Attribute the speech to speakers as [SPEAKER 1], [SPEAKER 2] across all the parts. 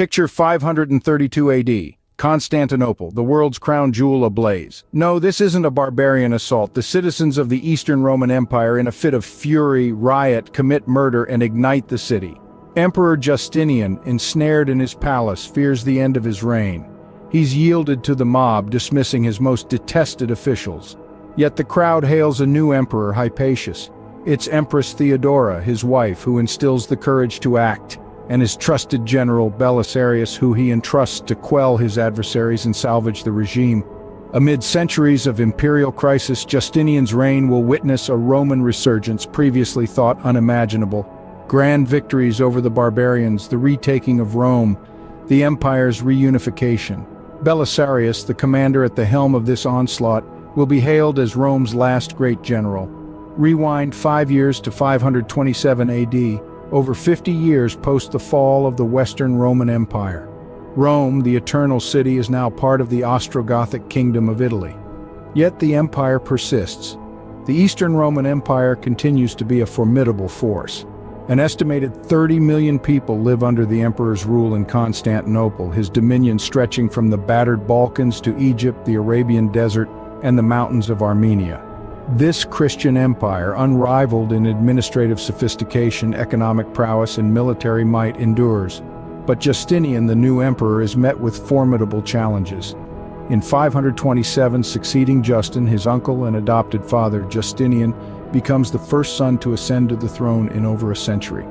[SPEAKER 1] Picture 532 AD. Constantinople, the world's crown jewel ablaze. No, this isn't a barbarian assault. The citizens of the Eastern Roman Empire, in a fit of fury, riot, commit murder, and ignite the city. Emperor Justinian, ensnared in his palace, fears the end of his reign. He's yielded to the mob, dismissing his most detested officials. Yet the crowd hails a new emperor, Hypatius. It's Empress Theodora, his wife, who instills the courage to act, and his trusted general Belisarius, who he entrusts to quell his adversaries and salvage the regime. Amid centuries of imperial crisis, Justinian's reign will witness a Roman resurgence previously thought unimaginable. Grand victories over the barbarians, the retaking of Rome, the empire's reunification. Belisarius, the commander at the helm of this onslaught, will be hailed as Rome's last great general. Rewind five years to 527 AD, over 50 years post the fall of the Western Roman Empire. Rome, the eternal city, is now part of the Ostrogothic kingdom of Italy. Yet the empire persists. The Eastern Roman Empire continues to be a formidable force. An estimated 30 million people live under the emperor's rule in Constantinople, his dominion stretching from the battered Balkans to Egypt, the Arabian desert, and the mountains of Armenia. This Christian empire, unrivaled in administrative sophistication, economic prowess, and military might, endures. But Justinian, the new emperor, is met with formidable challenges. In 527, succeeding Justin, his uncle and adopted father, Justinian, becomes the first son to ascend to the throne in over a century.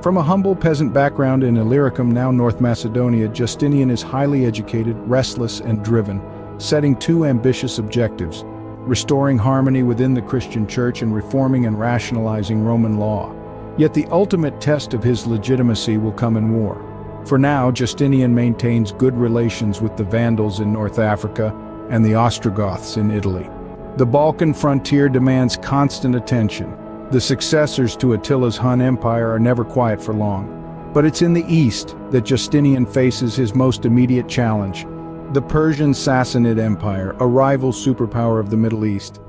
[SPEAKER 1] From a humble peasant background in Illyricum, now North Macedonia, Justinian is highly educated, restless, and driven, setting two ambitious objectives, restoring harmony within the Christian church and reforming and rationalizing Roman law. Yet the ultimate test of his legitimacy will come in war. For now, Justinian maintains good relations with the Vandals in North Africa and the Ostrogoths in Italy. The Balkan frontier demands constant attention. The successors to Attila's Hun Empire are never quiet for long. But it's in the east that Justinian faces his most immediate challenge, the Persian Sassanid Empire, a rival superpower of the Middle East.